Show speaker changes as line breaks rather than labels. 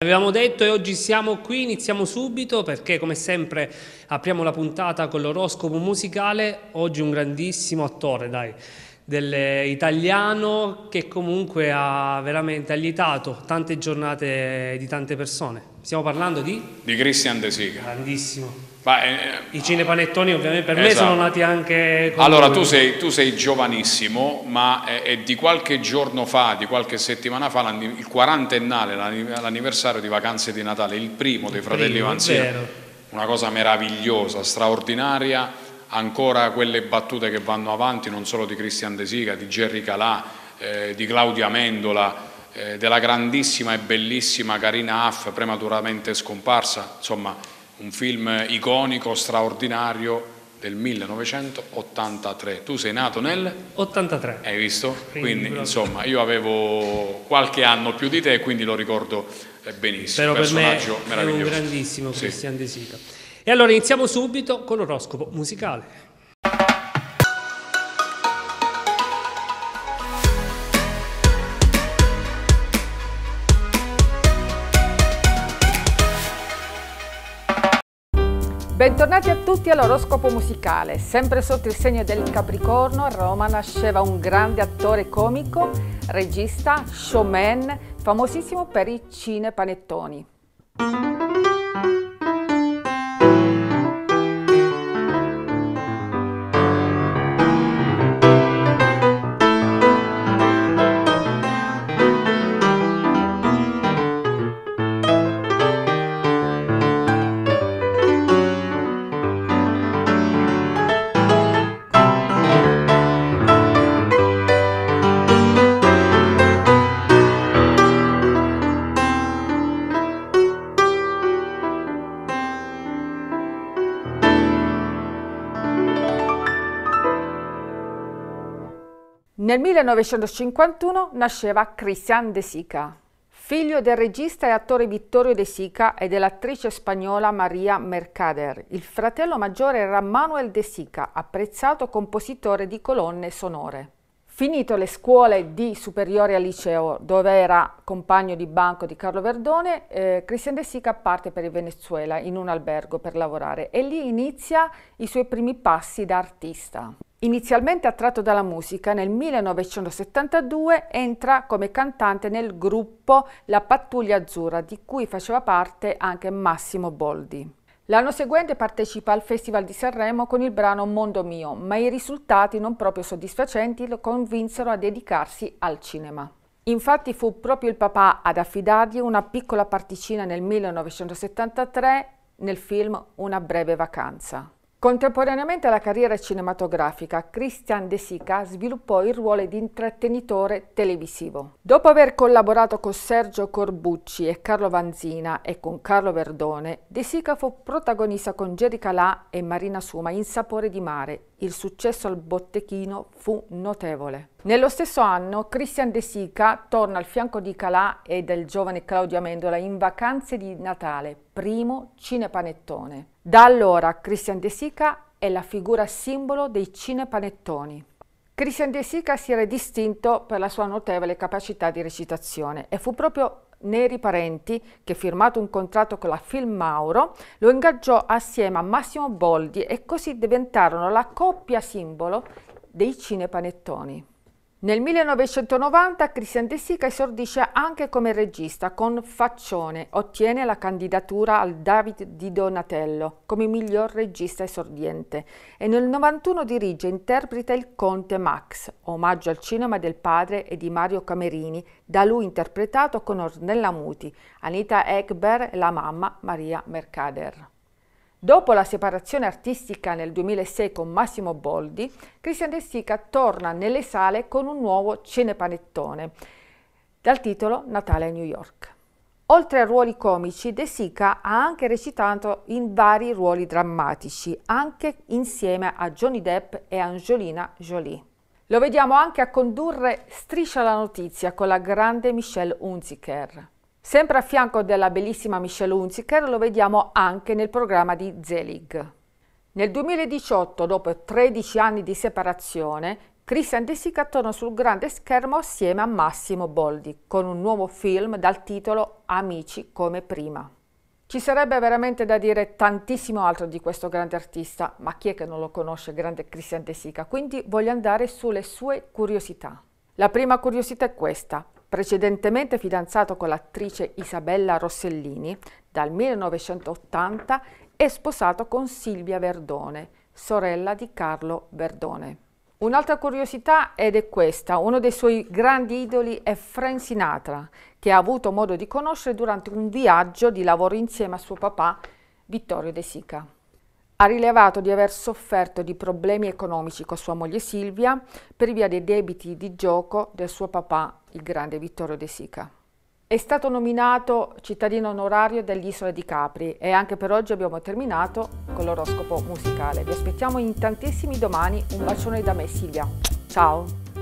Avevamo detto e oggi siamo qui, iniziamo subito perché come sempre apriamo la puntata con l'oroscopo musicale, oggi un grandissimo attore, dai, italiano che comunque ha veramente allietato tante giornate di tante persone. Stiamo parlando di?
Di Christian De Sica.
Grandissimo. Ma, eh, I cinepanettoni ovviamente per esatto. me sono nati anche...
Allora tu sei, tu sei, giovanissimo, ma è, è, di qualche giorno fa, di qualche settimana fa, il quarantennale, l'anniversario di vacanze di Natale, il primo dei fratelli Vanzina. Una cosa meravigliosa, straordinaria, ancora quelle battute che vanno avanti, non solo di Cristian De Sica, di Gerry Calà, eh, di Claudia Mendola, eh, della grandissima e bellissima Carina Aff, prematuramente scomparsa, insomma un film iconico, straordinario del 1983. Tu sei nato nel?
83.
Hai visto? Quindi, quindi insomma, io avevo qualche anno più di te e quindi lo ricordo eh, benissimo.
Però per me è un grandissimo Cristian sì. De Sica. E allora iniziamo subito con l'oroscopo musicale.
Bentornati a tutti all'oroscopo musicale. Sempre sotto il segno del Capricorno, a Roma nasceva un grande attore comico, regista, showman, famosissimo per i cinepanettoni. Nel 1951 nasceva Christian De Sica, figlio del regista e attore Vittorio De Sica e dell'attrice spagnola Maria Mercader. Il fratello maggiore era Manuel De Sica, apprezzato compositore di colonne sonore. Finito le scuole di superiore al liceo, dove era compagno di banco di Carlo Verdone, eh, Christian De Sica parte per il Venezuela in un albergo per lavorare e lì inizia i suoi primi passi da artista. Inizialmente attratto dalla musica, nel 1972 entra come cantante nel gruppo La Pattuglia Azzurra, di cui faceva parte anche Massimo Boldi. L'anno seguente partecipa al Festival di Sanremo con il brano Mondo Mio, ma i risultati non proprio soddisfacenti lo convinsero a dedicarsi al cinema. Infatti fu proprio il papà ad affidargli una piccola particina nel 1973 nel film Una breve vacanza. Contemporaneamente alla carriera cinematografica, Christian De Sica sviluppò il ruolo di intrattenitore televisivo. Dopo aver collaborato con Sergio Corbucci e Carlo Vanzina e con Carlo Verdone, De Sica fu protagonista con Jerry Calà e Marina Suma in Sapore di mare. Il successo al botteghino fu notevole. Nello stesso anno, Christian De Sica torna al fianco di Calà e del giovane Claudio Amendola in Vacanze di Natale, primo cinepanettone. Da allora Christian De Sica è la figura simbolo dei cinepanettoni. Christian De Sica si era distinto per la sua notevole capacità di recitazione e fu proprio Neri Parenti che, firmato un contratto con la Film Mauro, lo ingaggiò assieme a Massimo Boldi e così diventarono la coppia simbolo dei cinepanettoni. Nel 1990 Christian De Sica esordisce anche come regista con Faccione, ottiene la candidatura al David di Donatello come miglior regista esordiente e nel 91 dirige e interpreta Il Conte Max, omaggio al cinema del padre e di Mario Camerini, da lui interpretato con Ornella Muti, Anita Ekberg e la mamma Maria Mercader. Dopo la separazione artistica nel 2006 con Massimo Boldi, Christian De Sica torna nelle sale con un nuovo cinepanettone dal titolo Natale a New York. Oltre a ruoli comici, De Sica ha anche recitato in vari ruoli drammatici, anche insieme a Johnny Depp e Angelina Jolie. Lo vediamo anche a condurre Striscia la notizia con la grande Michelle Hunziker. Sempre a fianco della bellissima Michelle Hunziker lo vediamo anche nel programma di Zelig. Nel 2018, dopo 13 anni di separazione, Christian De Sica torna sul grande schermo assieme a Massimo Boldi con un nuovo film dal titolo Amici come prima. Ci sarebbe veramente da dire tantissimo altro di questo grande artista, ma chi è che non lo conosce, grande Christian De Sica? Quindi voglio andare sulle sue curiosità. La prima curiosità è questa. Precedentemente fidanzato con l'attrice Isabella Rossellini, dal 1980 è sposato con Silvia Verdone, sorella di Carlo Verdone. Un'altra curiosità ed è questa, uno dei suoi grandi idoli è Frank Sinatra, che ha avuto modo di conoscere durante un viaggio di lavoro insieme a suo papà Vittorio De Sica. Ha rilevato di aver sofferto di problemi economici con sua moglie Silvia per via dei debiti di gioco del suo papà, il grande Vittorio De Sica. È stato nominato cittadino onorario dell'isola di Capri e anche per oggi abbiamo terminato con l'oroscopo musicale. Vi aspettiamo in tantissimi domani. Un bacione da me Silvia. Ciao!